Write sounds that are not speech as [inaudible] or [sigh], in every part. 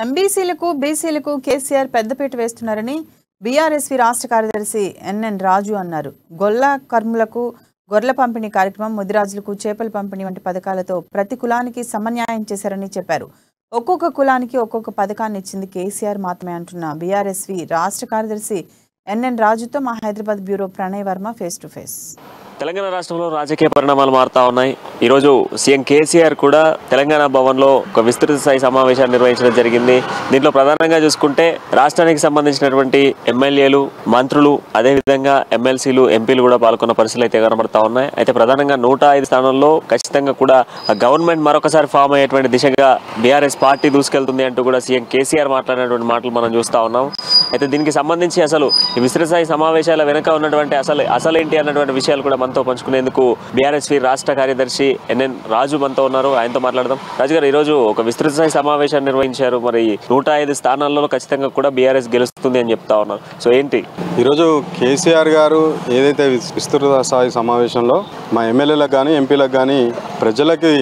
ఎంబీసీలకు బీసీలకు కేసీఆర్ పెద్దపీట వేస్తున్నారని బీఆర్ఎస్వి రాష్ట్ర కార్యదర్శి ఎన్ఎన్ రాజు అన్నారు. గొల్ల కర్ములకు గొర్రెల పంపిణీ కార్యక్రమం ముదిరాజులకు చేపల పంపిణీ వంటి పథకాలతో ప్రతి కులానికి సమన్యాయం చేశారని చెప్పారు. ఒక్కొక్క కులానికి ఒక్కొక్క పథకాన్ని ఇచ్చింది కేసీఆర్ మాత్రమే అంటున్న బీఆర్ఎస్వి రాష్ట్ర కార్యదర్శి ఎన్ఎన్ రాజుతో మా Hyderabad bureau Pranay Varma face to face. Telangana రాష్ట్రంలో రాజకీయ పరిణామాలు మారుతా ఉన్నాయి. ఈరోజు సీఎం కేసీఆర్ కూడా తెలంగాణ భవన్లో ఒక విస్తృత స్థాయి సమావేశాన్ని నిర్వహించడం జరిగింది. దీంట్లో ప్రధానంగా చూసుకుంటే రాష్ట్రానికి సంబంధించినటువంటి ఎమ్మెల్యేలు మంత్రులు అదేవిధంగా ఎమ్మెల్సీలు ఎంపీలు కూడా పాల్గొన్న పరిస్థితులు అయితే కనబడతా ఉన్నాయి. అయితే ప్రధానంగా నూట ఐదు స్థానాల్లో ఖచ్చితంగా కూడా గవర్నమెంట్ మరొకసారి ఫామ్ అయ్యేటువంటి దిశగా బీఆర్ఎస్ పార్టీ దూసుకెళ్తుంది అంటూ కూడా సీఎం కేసీఆర్ మాట్లాడినటువంటి మాటలు మనం చూస్తూ ఉన్నాం. అయితే దీనికి సంబంధించి అసలు ఈ విస్తృత స్థాయి సమావేశాల వెనుక ఉన్నటువంటి అసలు అసలేంటి అన్నటువంటి విషయాలు కూడా మనతో పంచుకునేందుకు బీఆర్ఎస్వి రాష్ట్ర కార్యదర్శి ఎన్ఎన్ రాజు మనతో ఉన్నారు. ఆయనతో మాట్లాడదాం. రాజు గారు ఈరోజు ఒక విస్తృత స్థాయి సమావేశాన్ని నిర్వహించారు. మరి నూట ఐదు స్థానాల్లో ఖచ్చితంగా కూడా బీఆర్ఎస్ గెలుస్తుంది అని చెప్తా ఉన్నారు. సో ఏంటి? ఈరోజు కేసీఆర్ గారు ఏదైతే విస్తృత స్థాయి సమావేశంలో మా ఎమ్మెల్యేలకు కానీ ఎంపీలకు కానీ ప్రజలకి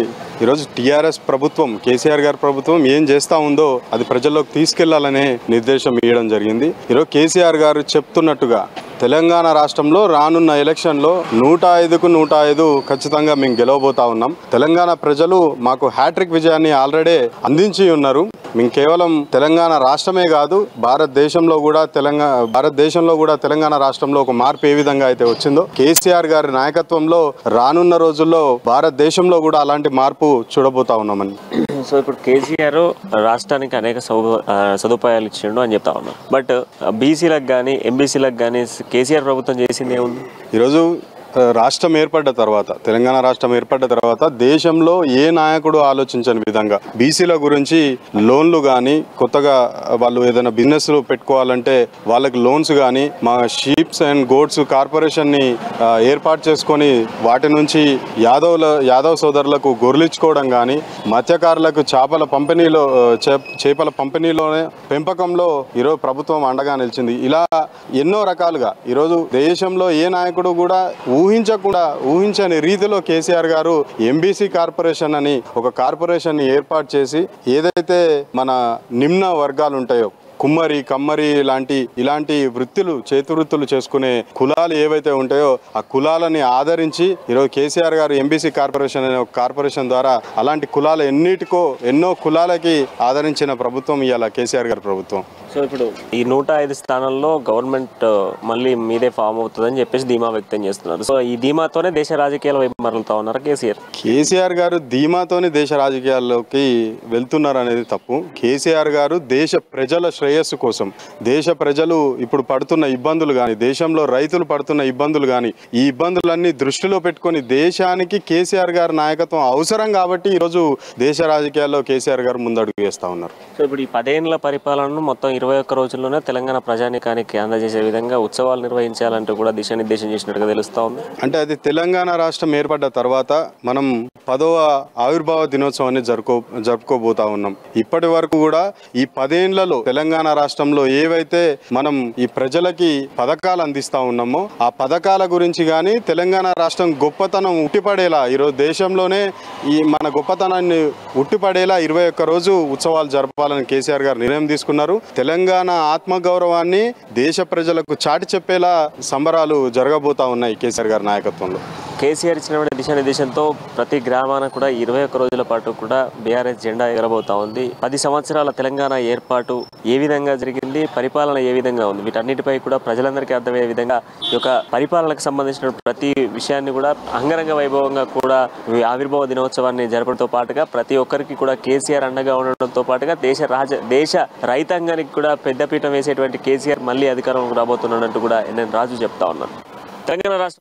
ఈరోజు టీఆర్ఎస్ ప్రభుత్వం కేసీఆర్ గారి ప్రభుత్వం ఏం చేస్తూ ఉందో అది ప్రజల్లోకి తీసుకెళ్ళాలనే నిర్దేశం ఇవ్వడం జరిగింది. ఈరోజు కేసీఆర్ గారు చెప్తున్నట్టుగా తెలంగాణ రాష్ట్రంలో రానున్న ఎలక్షన్లో నూట ఐదుకు నూట ఐదు ఖచ్చితంగా మేము గెలవబోతా ఉన్నాం. తెలంగాణ ప్రజలు మాకు హ్యాట్రిక్ విజయాన్ని ఆల్రెడీ అందించి ఉన్నారు. మేము కేవలం తెలంగాణ రాష్ట్రమే కాదు భారతదేశంలో కూడా తెలంగాణ భారతదేశంలో కూడా తెలంగాణ రాష్ట్రంలో ఒక మార్పు ఏ విధంగా అయితే వచ్చిందో కేసీఆర్ గారి నాయకత్వంలో రానున్న రోజుల్లో భారతదేశంలో కూడా అలాంటి మార్పు చూడబోతా ఉన్నామని. [clears throat] సో ఇప్పుడు కేసీఆర్ రాష్ట్రానికి అనేక సదుపాయాలు ఇచ్చిండు అని చెప్తా ఉన్నాం. బట్ బీసీలకు కానీ ఎంబీసీలకు కానీ కేసీఆర్ ప్రభుత్వం చేసింది ఏముంది? ఈరోజు రాష్ట్రం ఏర్పడ్డ తర్వాత తెలంగాణ రాష్ట్రం ఏర్పడ్డ తర్వాత దేశంలో ఏ నాయకుడు ఆలోచించని విధంగా బీసీల గురించి లోన్లు కానీ కొత్తగా వాళ్ళు ఏదైనా బిజినెస్ పెట్టుకోవాలంటే వాళ్ళకి లోన్స్ కానీ మా షీప్స్ అండ్ గోడ్స్ కార్పొరేషన్ని ఏర్పాటు చేసుకొని వాటి నుంచి యాదవ్ల యాదవ్ సోదరులకు గొర్రెలిచ్చుకోవడం కానీ మత్స్యకారులకు చేపల పంపిణీలో చేపల పంపిణీలోనే పెంపకంలో ఈరోజు ప్రభుత్వం అండగా నిలిచింది. ఇలా ఎన్నో రకాలుగా ఈరోజు దేశంలో ఏ నాయకుడు కూడా ఊహించకుండా ఊహించని రీతిలో కేసీఆర్ గారు ఎంబీసీ కార్పొరేషన్ అని ఒక కార్పొరేషన్ ఏర్పాటు చేసి ఏదైతే మన నిమ్న వర్గాలు ఉంటాయో కుమ్మరి కమ్మరి లాంటి ఇలాంటి వృత్తులు చేతి వృత్తులు చేసుకునే కులాలు ఏవైతే ఉంటాయో ఆ కులాలని ఆదరించి ఈరోజు కేసీఆర్ గారు ఎంబీసీ కార్పొరేషన్ అనే ఒక కార్పొరేషన్ ద్వారా అలాంటి కులాలు ఎన్నిటికో ఎన్నో కులాలకి ఆదరించిన ప్రభుత్వం ఇవాళ కేసీఆర్ గారి ప్రభుత్వం. సో ఇప్పుడు ఈ నూట ఐదు స్థానాల్లో గవర్నమెంట్ మళ్ళీ మీదే ఫామ్ అవుతుందని చెప్పేసి ధీమా వ్యక్తం చేస్తున్నారు. సో ఈ ధీమాతోనే దేశ రాజకీయాల వైపు మరలుతా ఉన్నారు కేసీఆర్. కేసీఆర్ గారు ధీమాతోని దేశ రాజకీయాల్లోకి వెళ్తున్నారు అనేది తప్పు. కేసీఆర్ గారు దేశ ప్రజల శ్రేయస్సు కోసం. దేశ ప్రజలు ఇప్పుడు పడుతున్న ఇబ్బందులు కానీ దేశంలో రైతులు పడుతున్న ఇబ్బందులు కానీ ఈ ఇబ్బందులన్నీ దృష్టిలో పెట్టుకొని దేశానికి కేసీఆర్ గారి నాయకత్వం అవసరం కాబట్టి ఈరోజు దేశ రాజకీయాల్లో కేసీఆర్ గారు ముందడుగు వేస్తా ఉన్నారు. సో ఇప్పుడు ఈ పదేళ్ళ పరిపాలనను మొత్తం ఇరవై ఒక్క రోజుల్లోనే తెలంగాణ ప్రజానికానికి అందజేసే విధంగా ఉత్సవాలు నిర్వహించాలంటూ కూడా దిశానిర్దేశం చేసినట్టుగా తెలుస్తా ఉంది. అంటే అది తెలంగాణ రాష్ట్రం ఏర్పడ్డ తర్వాత మనం పదవ ఆవిర్భావ దినోత్సవాన్ని జరుపుకో జరుపుకోబోతా ఉన్నాం. ఇప్పటి వరకు కూడా ఈ పదేండ్లలో తెలంగాణ రాష్ట్రంలో ఏవైతే మనం ఈ ప్రజలకి పథకాలు అందిస్తా ఉన్నామో ఆ పథకాల గురించి కానీ తెలంగాణ రాష్ట్రం గొప్పతనం ఉట్టిపడేలా ఈరోజు దేశంలోనే ఈ మన గొప్పతనాన్ని ఉట్టిపడేలా ఇరవై ఒక్క రోజు ఉత్సవాలు జరపాలని కేసీఆర్ గారు నిర్ణయం తీసుకున్నారు. తెలంగాణ ఆత్మగౌరవాన్ని దేశ ప్రజలకు చాటి చెప్పేలా సంబరాలు జరగబోతా ఉన్నాయి కేసీఆర్ గారి నాయకత్వంలో. కేసీఆర్ ఇచ్చినటువంటి దిశానిర్దేశంతో ప్రతి గ్రామాన కూడా ఇరవై ఒక్క రోజుల పాటు కూడా బీఆర్ఎస్ జెండా ఎగరబోతా ఉంది. పది సంవత్సరాల తెలంగాణ ఏర్పాటు ఏ విధంగా జరిగింది? పరిపాలన ఏ విధంగా ఉంది? వీటన్నిటిపై కూడా ప్రజలందరికీ అర్థమయ్యే విధంగా ఈ యొక్క పరిపాలనకు సంబంధించిన ప్రతి విషయాన్ని కూడా అంగరంగ వైభవంగా కూడా ఆవిర్భావ దినోత్సవాన్ని జరపడంతో పాటుగా ప్రతి ఒక్కరికి కూడా కేసీఆర్ అండగా ఉండడంతో పాటుగా దేశ రాజ దేశ రైతాంగానికి కూడా పెద్దపీఠం వేసేటువంటి కేసీఆర్ మళ్ళీ అధికారం రాబోతున్నాడంటూ కూడా నేను రాజు చెప్తా ఉన్నాను తెలంగాణ రాష్ట్ర